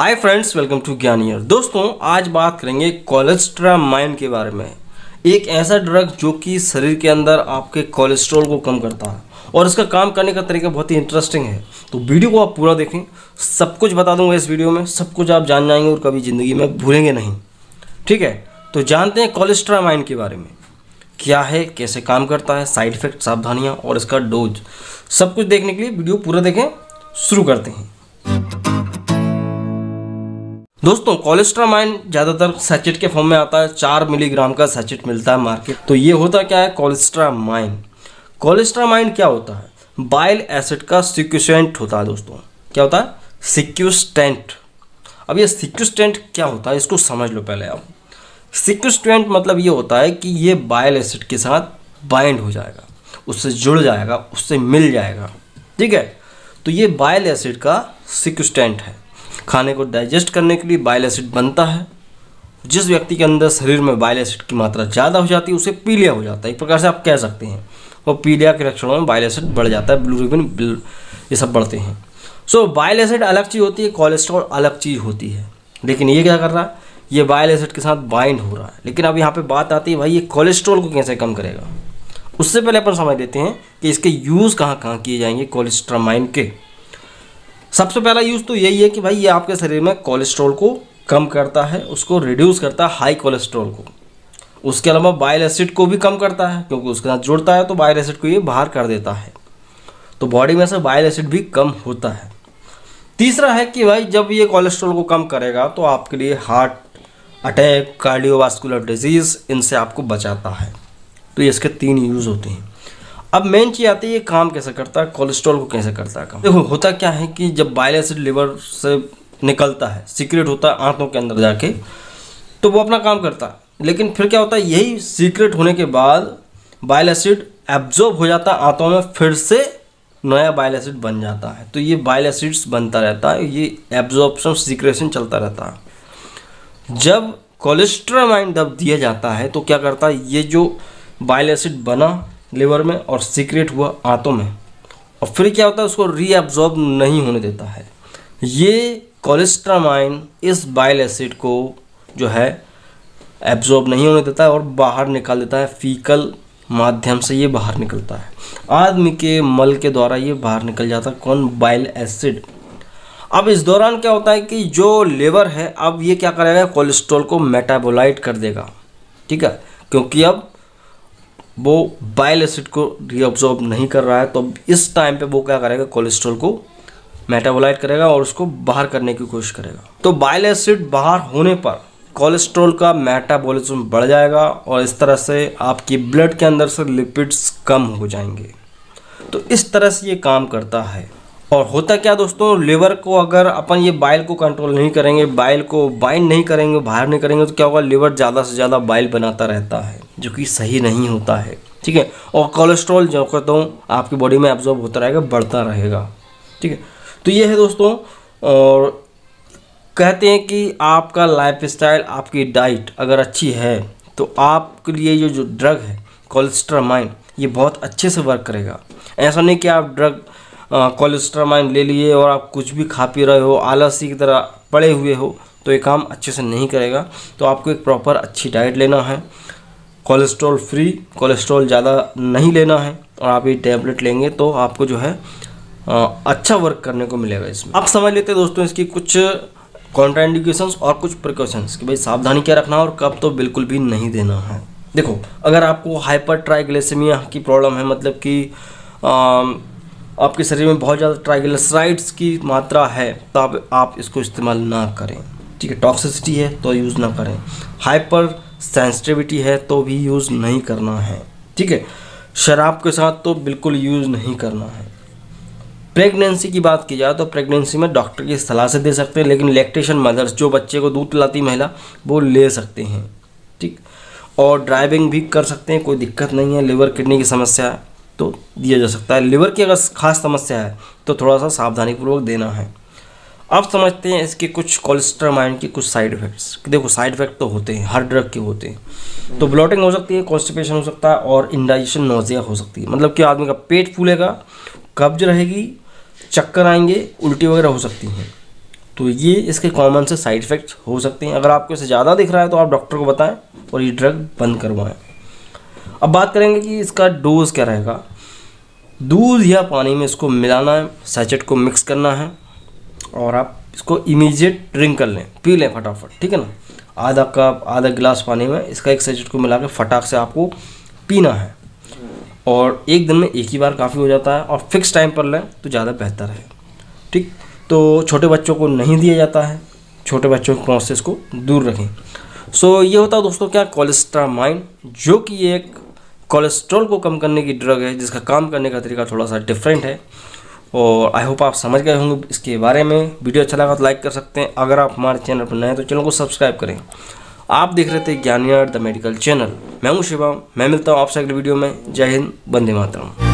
Hi friends welcome to ज्ञानियर दोस्तों, आज बात करेंगे कोलेस्ट्रामाइन के बारे में। एक ऐसा ड्रग जो कि शरीर के अंदर आपके कोलेस्ट्रॉल को कम करता है और इसका काम करने का तरीका बहुत ही इंटरेस्टिंग है। तो वीडियो को आप पूरा देखें। सब कुछ बता दूँगा इस वीडियो में। सब कुछ आप जान जाएँगे और कभी ज़िंदगी में भूलेंगे नहीं। ठीक है? तो जानते हैं कोलेस्ट्रामाइन के बारे में। क्या है? कैसे काम करता है? साइड इफ़ेक्ट सावधानियाँ और इसका डोज सब कुछ देखने के लिए वीडियो पूरा देखें। शुरू करते हैं। दोस्तों कोलेस्ट्रामाइन ज़्यादातर सैचेट के फॉर्म में आता है। चार मिलीग्राम का सैचेट मिलता है मार्केट तो ये होता क्या है? कोलेस्ट्रामाइन कोलेस्ट्रामाइन क्या होता है? बाइल एसिड का सिक्यूसेंट होता है दोस्तों। क्या होता है? सिक्यूस्टेंट अब ये सिक्यूस्टेंट क्या होता है? इसको समझ लो पहले आप। सिक्यूस्टेंट मतलब ये होता है कि ये बाइल एसिड के साथ बाइंड हो जाएगा। उससे जुड़ जाएगा, उससे मिल जाएगा। ठीक है? तो ये बाइल एसिड का सिक्यूस्टेंट है। खाने को डाइजेस्ट करने के लिए बाइल एसिड बनता है। जिस व्यक्ति के अंदर शरीर में बाइल एसिड की मात्रा ज़्यादा हो जाती है, उसे पीलिया हो जाता है। एक प्रकार से आप कह सकते हैं, वो पीलिया के लक्षणों में बाइल एसिड बढ़ जाता है ब्लूरिबिन ये सब बढ़ते हैं। सो बाइल एसिड अलग चीज़ होती है कोलेस्ट्रॉल अलग चीज़ होती है। लेकिन ये क्या कर रहा है? ये बाइल एसिड के साथ बाइंड हो रहा है। लेकिन अब यहाँ पे बात आती है, भाई, ये कोलेस्ट्रॉल को कैसे कम करेगा? उससे पहले अपन समझ लेते हैं कि इसके यूज़ कहाँ कहाँ किए जाएँगे कोलेस्ट्रामाइन के। सबसे पहला यूज़ तो यही है कि भाई ये आपके शरीर में कोलेस्ट्रॉल को कम करता है, उसको रिड्यूस करता है हाई कोलेस्ट्रॉल को। उसके अलावा बाइल एसिड को भी कम करता है, क्योंकि उसके साथ जुड़ता है तो बाइल एसिड को ये बाहर कर देता है। तो बॉडी में से बाइल एसिड भी कम होता है। तीसरा है कि भाई जब ये कोलेस्ट्रॉल को कम करेगा तो आपके लिए हार्ट अटैक कार्डियोवास्कुलर डिज़ीज़ इनसे आपको बचाता है। तो ये इसके तीन यूज़ होते हैं। अब मेन चीज़ आती है ये काम कैसे करता है कोलेस्ट्रॉल को कैसे करता है काम। देखो, होता क्या है कि जब बाइल एसिड लिवर से निकलता है सीक्रेट होता है आंतों के अंदर जाके तो वो अपना काम करता है। लेकिन फिर क्या होता है, यही सीक्रेट होने के बाद बाइल एसिड एब्जॉर्ब हो जाता है आंतों में, फिर से नया बाइल एसिड बन जाता है। तो ये बाइल एसिड्स बनता रहता है, ये एब्जॉर्प्शन सीक्रेशन चलता रहता है। जब कोलेस्ट्रामाइन दब दिया जाता है तो क्या करता है, ये जो बाइल एसिड बना लिवर में और सीक्रेट हुआ आंतों में। और फिर क्या होता है, उसको रीअब्जॉर्ब नहीं होने देता है। ये कोलेस्ट्रामाइन इस बाइल एसिड को जो है एब्जॉर्ब नहीं होने देता है और बाहर निकाल देता है फीकल माध्यम से ये बाहर निकलता है। आदमी के मल के द्वारा ये बाहर निकल जाता है, कौन? बाइल एसिड अब इस दौरान क्या होता है कि जो लेवर है, अब ये क्या करेगा कोलेस्ट्रॉल को मेटाबोलाइट कर देगा। ठीक है? क्योंकि अब वो बाइल एसिड को रीअब्जॉर्ब नहीं कर रहा है तो इस टाइम पे वो क्या करेगा? कोलेस्ट्रॉल को मेटाबोलाइट करेगा और उसको बाहर करने की कोशिश करेगा। तो बाइल एसिड बाहर होने पर कोलेस्ट्रॉल का मेटाबॉलिज्म बढ़ जाएगा और इस तरह से आपकी ब्लड के अंदर से लिपिड्स कम हो जाएँगे। तो इस तरह से ये काम करता है। और होता क्या दोस्तों लिवर को अगर अपन ये बाइल को कंट्रोल नहीं करेंगे बाइल को बाइंड नहीं करेंगे, बाहर नहीं करेंगे तो क्या होगा लिवर ज़्यादा से ज़्यादा बाइल बनाता रहता है, जो कि सही नहीं होता है, ठीक है? और कोलेस्ट्रॉल जो कहता हूँ, आपकी बॉडी में एब्जॉर्ब होता रहेगा, बढ़ता रहेगा, ठीक है? तो ये है दोस्तों, और कहते हैं कि आपका लाइफ स्टाइल आपकी डाइट अगर अच्छी है तो आपके लिए ये जो ड्रग है कोलेस्ट्रामाइन ये बहुत अच्छे से वर्क करेगा। ऐसा नहीं कि आप ड्रग कोलेस्ट्रामाइन ले लिए और आप कुछ भी खा पी रहे हो, आलसी की तरह पड़े हुए हो तो ये काम अच्छे से नहीं करेगा। तो आपको एक प्रॉपर अच्छी डाइट लेना है। कोलेस्ट्रॉल फ्री कोलेस्ट्रॉल ज़्यादा नहीं लेना है और आप ये टैबलेट लेंगे तो आपको जो है अच्छा वर्क करने को मिलेगा इसमें। आप समझ लेते हैं दोस्तों इसकी कुछ कॉन्ट्राइंडिकेशंस और कुछ प्रिकॉशंस कि भाई सावधानी क्या रखना और कब तो बिल्कुल भी नहीं देना है। देखो, अगर आपको हाइपर ट्राइग्लिसमिया की प्रॉब्लम है मतलब कि आपके शरीर में बहुत ज़्यादा ट्राइग्लिसराइड्स की मात्रा है तब आप, इसको इस्तेमाल ना करें। ठीक है टॉक्सिसिटी है तो यूज़ ना करें। हाइपर सेंसिटिविटी है तो भी यूज़ नहीं करना है। ठीक है शराब के साथ तो बिल्कुल यूज़ नहीं करना है। प्रेगनेंसी की बात की जाए तो प्रेगनेंसी में डॉक्टर की सलाह से दे सकते हैं लेकिन लैक्टेशन मदर्स जो बच्चे को दूध पिलाती महिला वो ले सकते हैं। ठीक और ड्राइविंग भी कर सकते हैं कोई दिक्कत नहीं है। लिवर किडनी की समस्या तो दिया जा सकता है। लिवर की अगर खास समस्या है तो थोड़ा सा सावधानीपूर्वक देना है। अब समझते हैं इसके कुछ कोलेस्ट्रामाइन के कुछ साइड इफ़ेक्ट्स देखो साइड इफ़ेक्ट तो होते हैं, हर ड्रग के होते हैं। तो ब्लॉटिंग हो सकती है कॉन्स्टिपेशन हो सकता है और इंडाइजेशन नोजिया हो सकती है। मतलब कि आदमी का पेट फूलेगा, कब्ज रहेगी, चक्कर आएँगे, उल्टी वगैरह हो सकती हैं। तो ये इसके कॉमन से साइड इफ़ेक्ट्स हो सकते हैं। अगर आपको इसे ज़्यादा दिख रहा है तो आप डॉक्टर को बताएँ और ये ड्रग बंद करवाएँ। अब बात करेंगे कि इसका डोज क्या रहेगा। दूध या पानी में इसको मिलाना है सैचेट को मिक्स करना है और आप इसको इमीजिएट ड्रिंक कर लें पी लें फटाफट ठीक है ना? आधा कप आधा गिलास पानी में इसका एक सैचेट को मिला के फटाक से आपको पीना है और एक दिन में एक ही बार काफ़ी हो जाता है और फिक्स टाइम पर लें तो ज़्यादा बेहतर है ठीक? तो छोटे बच्चों को नहीं दिया जाता है छोटे बच्चों के पहुँच से इसको दूर रखें। सो so, ये होता है दोस्तों क्या? कोलेस्ट्रामाइन जो कि एक कोलेस्ट्रॉल को कम करने की ड्रग है, जिसका काम करने का तरीका थोड़ा सा डिफरेंट है। और आई होप आप समझ गए होंगे इसके बारे में। वीडियो अच्छा लगा तो लाइक कर सकते हैं। अगर आप हमारे चैनल पर नए हैं तो चैनल को सब्सक्राइब करें। आप देख रहे थे ज्ञानियर, द मेडिकल चैनल। मैं हूँ शिवम। मैं मिलता हूँ आपसे अगले वीडियो में। जय हिंद बंदे मातरम।